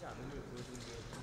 厦门没有回声哥。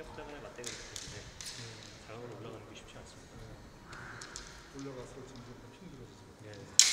실력 자금에 맞대고 있기 때문에 자금으로 올라가는 게 쉽지 않습니다. 네. 올라가서 점점 힘들어지죠. 네.